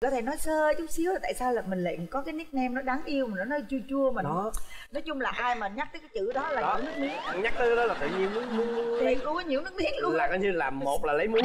có thể nói sơ chút xíu là tại sao là mình lại có cái nickname nó đáng yêu mà nó nói chua chua mà đó. nói chung là ai mà nhắc tới cái chữ đó là Đó. nước miếng. Nhắc tới đó là tự nhiên muốn muốn, muốn thì có nhiễu nước miếng luôn. Là coi như là một là lấy muối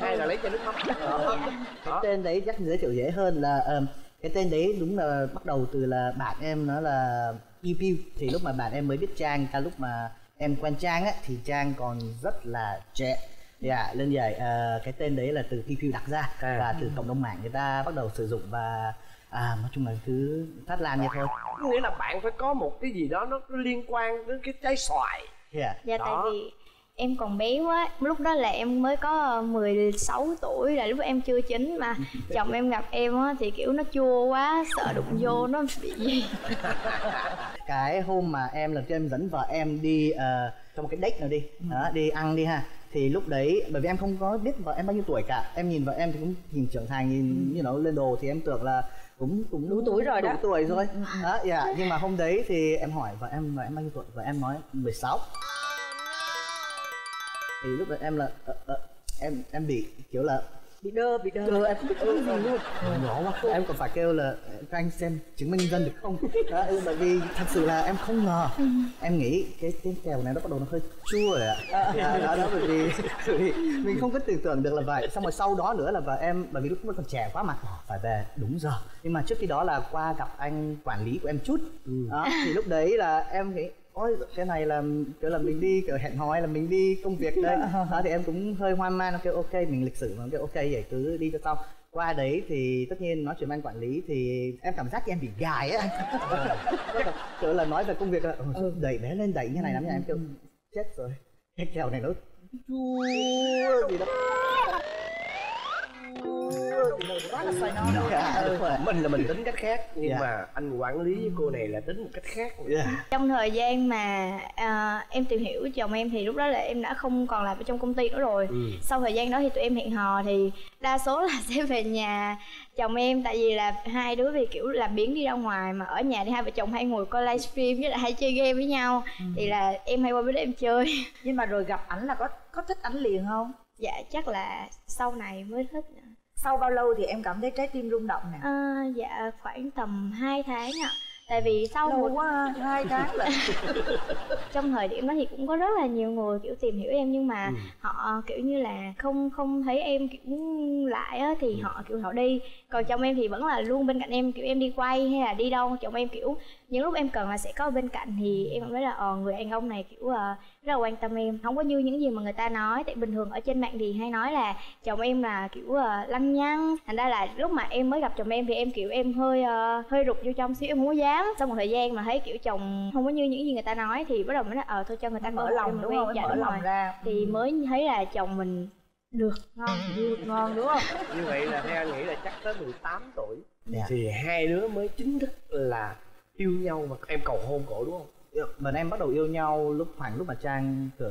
hai là lấy cho nước mắm. Đó. đó. tên đấy chắc giới thiệu dễ hơn là ờm, cái tên đấy đúng là bắt đầu từ là bạn em nó là Piu Piu. Thì lúc mà bạn em mới biết Trang ca lúc mà em quen Trang á thì Trang còn rất là trẻ dạ lên vậy ờ, cái tên đấy là từ Piu đặt ra À. và từ cộng đồng mạng người ta bắt đầu sử dụng và à nói chung là cứ phát lan như thôi. Có nghĩa là bạn phải có một cái gì đó nó liên quan đến cái trái xoài. Dạ. Dạ Đó. tại vì em còn bé quá. Lúc đó là em mới có ờ, 16 tuổi là lúc em chưa chín mà Chồng em gặp em á thì kiểu nó chua quá Sợ đụng vô nó bị gì. Cái hôm mà em lần trước em dẫn vợ em đi ờ, trong một cái date nào đi. Đó, đi ăn đi ha thì lúc đấy bởi vì em không có biết vợ em bao nhiêu tuổi cả. Em nhìn vợ em thì cũng nhìn trưởng thành nhìn như nó lên đồ thì em tưởng là cũng cũng Đủ tuổi rồi đủ đó. tuổi rồi. đó dạ. Nhưng mà hôm đấy thì em hỏi vợ em vợ em bao nhiêu tuổi? Vợ em nói 16 thì lúc đấy em là ờ, ờ, em em bị kiểu là bị đơ bị đơ. Cơ em không biết cái gì luôn. Nhỏ quá. Em còn phải kêu là cho anh xem chứng minh dân được không? Đó, ừ, bởi vì thật sự là em không ngờ. Em nghĩ cái cái kèo này nó bắt đầu nó hơi chua rồi ạ. Đó, đó, đó bởi vì vì mình không có tưởng tượng được là vậy. Xong rồi sau đó nữa là vợ em bởi vì lúc đó còn trẻ quá mà phải về. Đúng giờ. Nhưng mà trước khi đó là qua gặp anh quản lý của em chút. Đó, thì lúc đấy là em nghĩ ôi cái này là kiểu là mình đi kiểu hẹn hò hay là mình đi công việc đây đó thì em cũng hơi hoang mang kêu ok mình lịch sử mà. Kêu ok vậy cứ đi cho xong. Qua đấy thì tất nhiên nói chuyện anh quản lý thì em cảm giác như em bị gài á. Anh kiểu là nói về công việc là ừ, đẩy bé lên đẩy như này lắm nha. Em kêu chết rồi cái kèo này nó chua. gì đó luôn Dạ, mình là mình tính cách khác nhưng Dạ. mà anh quản lý với cô này là tính một cách khác. Dạ. Trong thời gian mà à, em tìm hiểu chồng em thì lúc đó là em đã không còn làm ở trong công ty nữa rồi. Ừ. Sau thời gian đó thì tụi em hẹn hò thì đa số là sẽ về nhà chồng em Tại vì là hai đứa vì kiểu làm biến đi ra ngoài mà ở nhà thì hai vợ chồng hay ngồi coi livestream với lại hay chơi game với nhau. Thì là em hay qua đó em chơi. Nhưng mà rồi gặp ảnh là có có thích ảnh liền không? Dạ chắc là sau này mới thích sau bao lâu thì em cảm thấy trái tim rung động nè? À, Dạ khoảng tầm 2 tháng ạ. Tại vì sau lâu một quá ha, hai tháng là trong thời điểm đó thì cũng có rất là nhiều người kiểu tìm hiểu em nhưng mà Ừ. họ kiểu như là không không thấy em kiểu lại á thì họ kiểu họ đi. Còn chồng em thì vẫn là luôn bên cạnh em kiểu em đi quay hay là đi đâu chồng em kiểu những lúc em cần là sẽ có bên cạnh thì em cảm thấy là ờ người đàn ông này kiểu ờ, rất là quan tâm em. Không có như những gì mà người ta nói tại bình thường ở trên mạng thì hay nói là chồng em là kiểu uh, lăng nhăng. Thành ra là lúc mà em mới gặp chồng em thì em kiểu em hơi ờ, hơi rụt vô trong xíu em không có dám sau một thời gian mà thấy kiểu chồng không có như những gì người ta nói thì bắt đầu mới nói ờ thôi cho người ta mở lòng đúng không? Dạ, mở lòng ra. Thì mới thấy là chồng mình được ngon được ngon đúng không? Như vậy là theo anh nghĩ là chắc tới 18 tuổi. Dạ. thì hai đứa mới chính thức là yêu nhau mà em cầu hôn cổ đúng không bọn em bắt đầu yêu nhau lúc khoảng lúc mà trang cỡ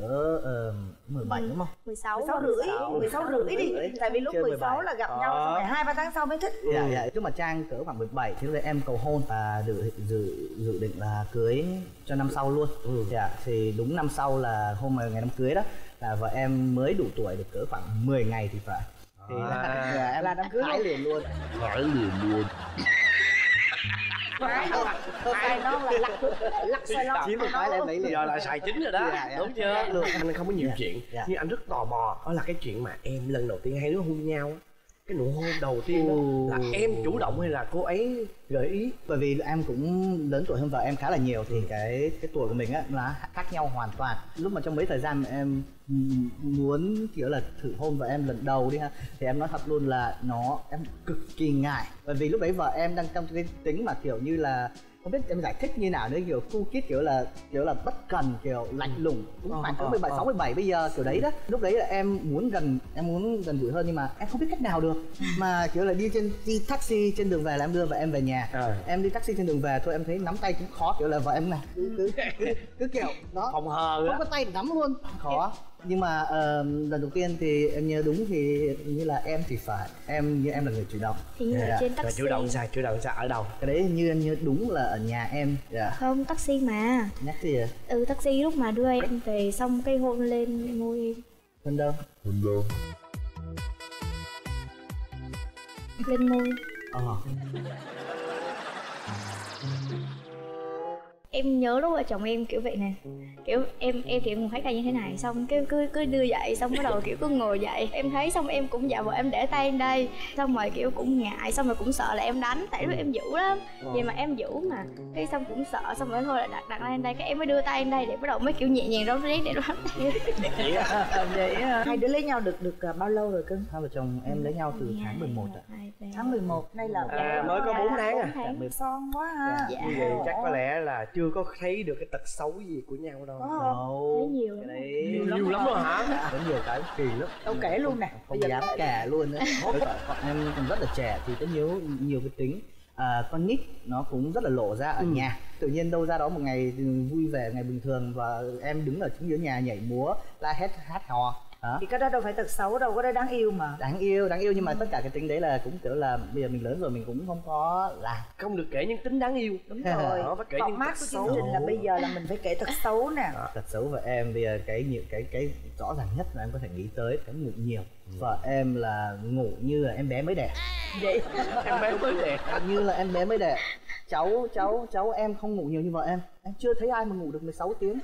uh, 17 đúng không 16 16 rưỡi 16 rưỡi đi tại vì lúc Chưa 16 17. là gặp Đó. nhau xong rồi hai ba tháng sau mới thích dạ dạ lúc mà trang cỡ khoảng 17 thì lúc đấy em cầu hôn và dự dự dự định là cưới cho năm sau luôn Ừ. dạ thì đúng năm sau là hôm mà ngày đám cưới đó là vợ em mới đủ tuổi được cỡ khoảng 10 ngày thì phải thì là, À. dạ, em Là đám cưới luôn. liền luôn Phải liền luôn Hai non là lắc lắc xoay non Chỉ một cái lấy liền. Giờ là xài chính rồi đó Dạ, dạ. đúng chưa? Luôn. anh không có nhiều Dạ, chuyện. Dạ. nhưng anh rất tò mò. Đó là cái chuyện mà em lần đầu tiên hai đứa hôn nhau á cái nụ hôn đầu tiên đó là em chủ động hay là cô ấy gợi ý? Bởi vì em cũng lớn tuổi hơn vợ em khá là nhiều thì cái cái tuổi của mình á là khác nhau hoàn toàn. Lúc mà trong mấy thời gian mà em muốn kiểu là thử hôn vợ em lần đầu đi ha thì em nói thật luôn là nó em cực kỳ ngại. Bởi vì lúc đấy vợ em đang trong cái tính mà kiểu như là không biết em giải thích như nào nữa kiểu cu kít kiểu là kiểu là bất cần kiểu lạnh lùng. Cũng Ờ, khoảng ờ, 17 ờ. 6 17 bây giờ kiểu đấy đó. Lúc đấy là em muốn gần em muốn gần gũi hơn nhưng mà em không biết cách nào được. Mà kiểu là đi trên đi taxi trên đường về là em đưa vợ em về nhà. Ờ. em đi taxi trên đường về thôi em thấy nắm tay cũng khó kiểu là vợ em này cứ cứ cứ, cứ kiểu đó. Phòng hờ không có tay để nắm luôn. Khó nhưng mà ờ, lần đầu tiên thì em nhớ đúng thì như là em thì phải em như em là người chủ động. Thì như Dạ. là trên rồi taxi. chủ động sao chủ động sao ở đâu? Cái đấy như em nhớ đúng là ở nhà em. Dạ. Không taxi mà. Nhắc gì à ừ taxi lúc mà đưa em về xong cây hôn lên môi em hơn đâu? Mình đâu? Lên môi ờ em nhớ lúc vợ chồng em kiểu vậy nè. Kiểu em em thì em cũng thấy ca như thế này xong cái cứ cứ đưa dậy xong bắt đầu kiểu cứ ngồi dậy. Em thấy xong em cũng dạ vợ em để tay lên đây. Xong rồi kiểu cũng ngại xong rồi cũng sợ là em đánh. Tại lúc em giữ lắm. Vậy mà em giữ mà. Cái xong cũng sợ xong rồi thôi là đặt đặt lên đây. Cái em mới đưa tay lên đây để bắt đầu mới kiểu nhẹ nhàng rón rén để đoán tay vậy hai đứa lấy nhau được được à, bao lâu rồi cưng? Hai vợ chồng em lấy nhau từ tháng 11 ạ. Tháng 11 nay là À, mới có 4 tháng à? tháng. Dạ, son quá ha. Dạ. như vậy chắc có lẽ là chưa có thấy được cái tật xấu gì của nhau đâu. Có không? Đâu. Thấy nhiều lắm. Cái đấy nhiều lắm rồi. hả? Có nhiều cái kỳ lắm. Đâu kể luôn nè. Không dám kể luôn đấy em còn rất là trẻ thì có nhiều nhiều cái tính. À, con nít nó cũng rất là lộ ra ở Ừ. nhà. Tự nhiên đâu ra đó một ngày vui vẻ ngày bình thường và em đứng ở chính giữa nhà nhảy múa la hét hát hò đó thì cái đó đâu phải tật xấu đâu cái đó đáng yêu mà. Đáng yêu đáng yêu nhưng mà tất cả cái tính đấy là cũng kiểu là bây giờ mình lớn rồi mình cũng không có làm. Không được kể những tính đáng yêu. Đúng rồi. Đó, phải kể những tật của chương trình là bây giờ là mình phải kể tật xấu nè. Tật xấu của em bây giờ cái nhiều cái cái rõ ràng nhất là em có thể nghĩ tới cái ngủ nhiều. Vợ em là ngủ như là em bé mới đẻ. Vậy? Em bé mới đẹp như là em bé mới đẻ. Cháu cháu cháu em không ngủ nhiều như vợ em. Em chưa thấy ai mà ngủ được 16 tiếng.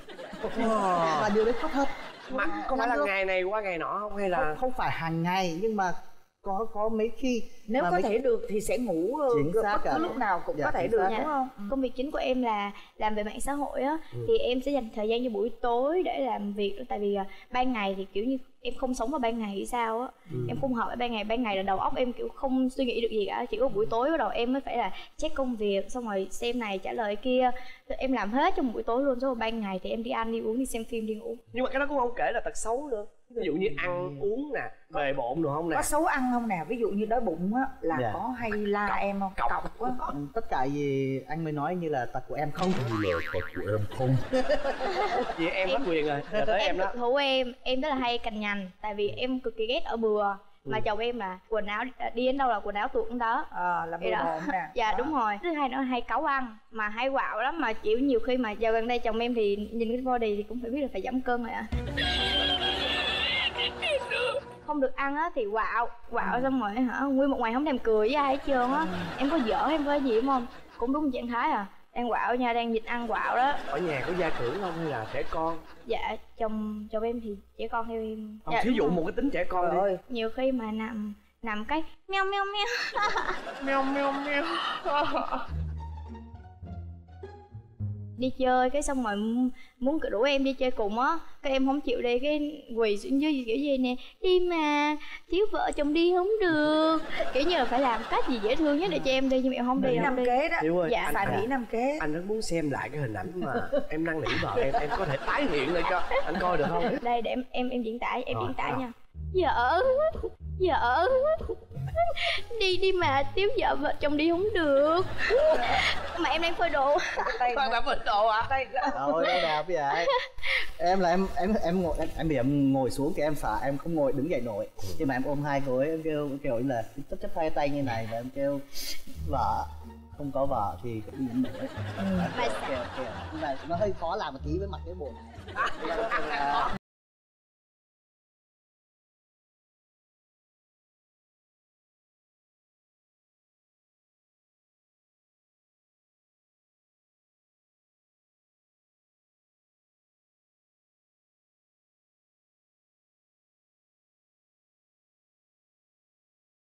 Và điều đấy có thật mà có phải là ngày này qua ngày nọ không? Hay là không, không phải hàng ngày nhưng mà có có mấy khi nếu mà có mấy- thể được thì sẽ ngủ ờ, Chính xác bất cứ lúc nào cũng Dạ, có thể được đúng không? Công việc chính của em là làm về mạng xã hội á Ừ. thì em sẽ dành thời gian cho buổi tối để làm việc. Tại vì à, ban ngày thì kiểu như em không sống vào ban ngày hay sao á? Ừ. em không hợp với ban ngày ban ngày là đầu óc em kiểu không suy nghĩ được gì cả chỉ có buổi tối bắt đầu em mới phải là check công việc xong rồi xem này trả lời kia. Em làm hết trong buổi tối luôn số ban ngày thì em đi ăn đi uống đi xem phim đi ngủ. Nhưng mà cái đó cũng không kể là tật xấu nữa ví dụ như ăn uống nè bề bộn được không nè? Có xấu ăn không nè? Ví dụ như đói bụng á là Dạ. có hay la em không? Cọc. cọc quá. Ừ, tất cả gì anh mới nói như là tật của em không? Vậy em hết quyền rồi giờ tới em đó. cực thủ em em rất là hay cằn nhằn tại vì em cực kỳ ghét ở bừa. Mà Ừ. chồng em là quần áo đi đến đâu là quần áo tuột đó. Ờ là Vậy bừa đó. bộn nè. Dạ Đó. đúng rồi. Thứ hai nữa hay cáu ăn mà hay quạo lắm. Mà chịu nhiều khi mà giờ gần đây chồng em thì nhìn cái body thì cũng phải biết là phải giảm cân rồi ạ không được ăn á thì quạo quạo xong rồi hả? Nguyên một ngày không thèm cười với ai hết trơn á. Em có dở em có gì đúng không? Cũng đúng trạng thái à. Đang quạo nha đang dịch ăn quạo đó. Ở nhà có gia trưởng không hay là trẻ con? Dạ chồng chồng em thì trẻ con theo em. Không dạ, thí dụ một cái tính trẻ con đi. Ơi. Nhiều khi mà nằm nằm cái meo meo meo. Meo meo meo đi chơi cái xong rồi muốn rủ em đi chơi cùng á. Cái em không chịu đi cái quỳ xuống dưới kiểu gì nè đi mà thiếu vợ chồng đi không được. Kiểu như là phải làm cách gì dễ thương nhất để cho em đi nhưng mà em không đi đi. kế đó. Ơi Dạ, xài anh, mỹ nam kế. anh rất muốn xem lại cái hình ảnh mà em năn nỉ vợ em em có thể tái hiện lại cho anh coi được không? Đây để em em em diễn tả em Rồi, diễn tả rồi. nha. Vợ vợ đi đi mà thiếu vợ vợ chồng đi không được. Mà em đang phơi đồ. Tay Khoan đã vịt đồ à? Tay Thôi đâu bây giờ em là em em em ngồi em, em bị em ngồi xuống cái em sợ em không ngồi đứng dậy nổi. Nhưng mà em ôm hai gối em kêu kiểu như là chấp chấp hai tay như này và em kêu vợ không có vợ thì cũng nhịn nổi. Mà kiểu kiểu nhưng mà nó hơi khó làm một tí với mặt cái này